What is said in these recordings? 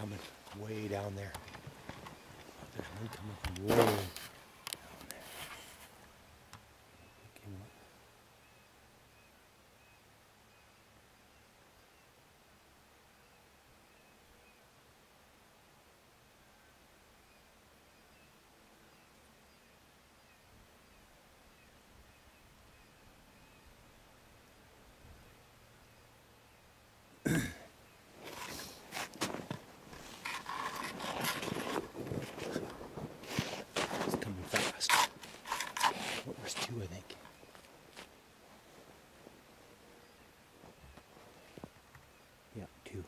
coming way down there. There's one coming from way down there. Came up. It's coming fast. What was two, I think. Yeah, two.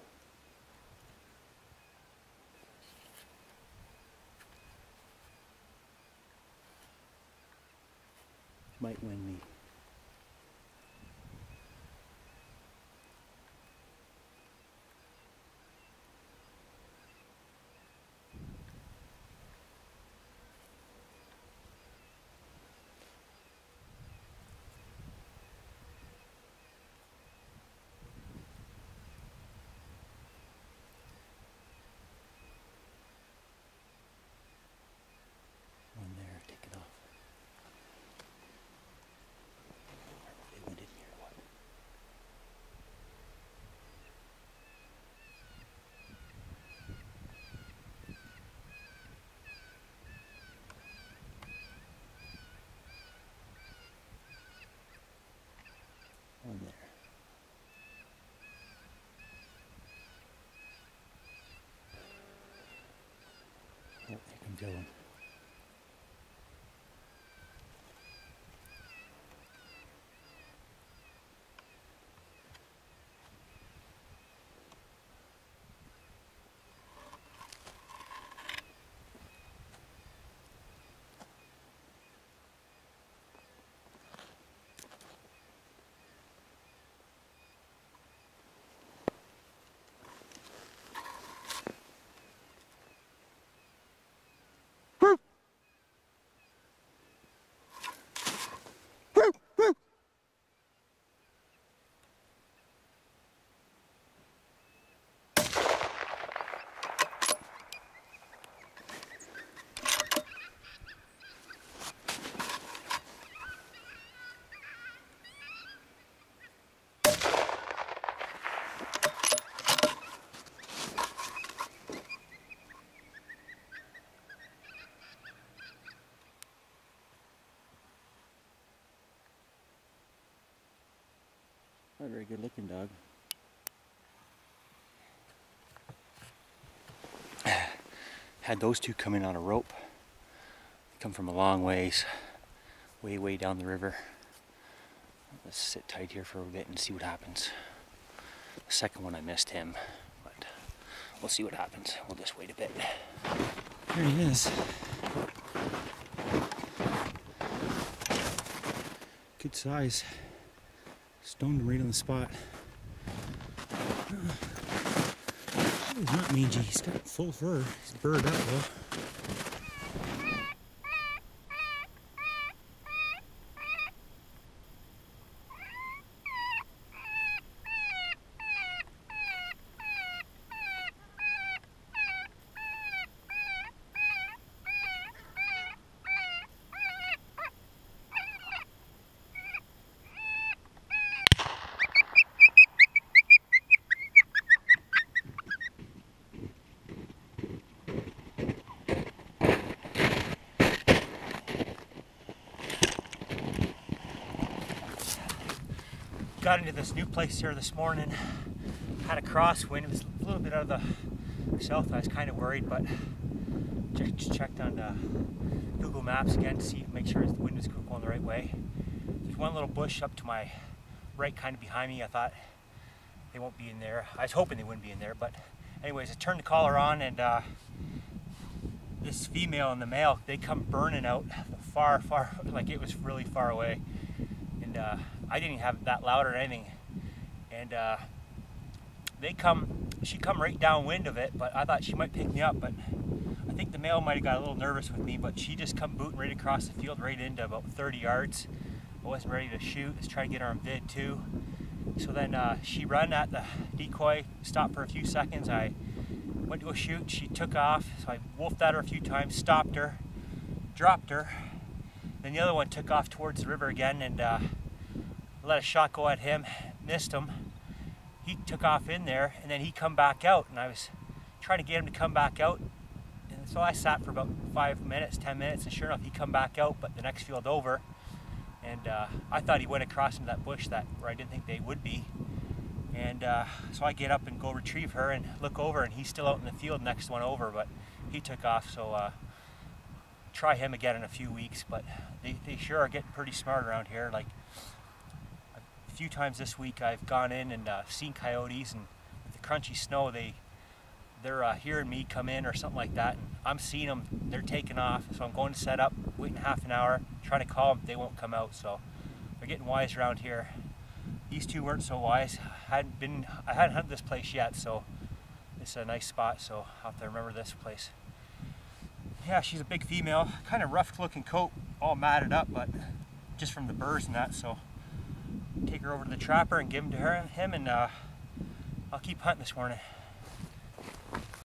Might win me. Not a very good looking dog. Had those two come in on a rope. They come from a long ways, way, way down the river. Let's sit tight here for a bit and see what happens. The second one I missed him, but we'll see what happens. We'll just wait a bit. There he is. Good size. Stoned him right on the spot. He's not mangy. He's got full fur. He's burred up though. Got into this new place here this morning. Had a crosswind. It was a little bit out of the south. I was kind of worried, but just checked on uh, Google Maps again to see, make sure the wind is going the right way. There's one little bush up to my right, kind of behind me. I thought they won't be in there. I was hoping they wouldn't be in there, but anyways, I turned the caller on and uh, this female and the male, they come burning out far, far, like it was really far away. And uh, I didn't have that loud or anything. And uh, they come, she come right downwind of it, but I thought she might pick me up, but I think the male might have got a little nervous with me, but she just come booting right across the field, right into about 30 yards. I wasn't ready to shoot, just try to get her on vid too. So then uh, she run at the decoy, stopped for a few seconds. I went to go shoot. She took off, so I wolfed at her a few times, stopped her, dropped her. Then the other one took off towards the river again and uh, let a shot go at him, missed him. He took off in there and then he come back out and I was trying to get him to come back out. And so I sat for about five minutes, 10 minutes and sure enough he come back out but the next field over. And uh, I thought he went across into that bush that where I didn't think they would be. And uh, so I get up and go retrieve her and look over and he's still out in the field next one over, but he took off. So uh, try him again in a few weeks. But they, they sure are getting pretty smart around here. Like few times this week I've gone in and uh, seen coyotes and with the crunchy snow they they're uh, hearing me come in or something like that and I'm seeing them they're taking off so I'm going to set up waiting half an hour trying to call them they won't come out so they're getting wise around here these two weren't so wise. I hadn't been, I hadn't hunted this place yet, so it's a nice spot. So I'll have to remember this place. Yeah, she's a big female, kind of rough looking coat, all matted up, but just from the burrs and that. So take her over to the trapper and give him to her, him, and uh, I'll keep hunting this morning.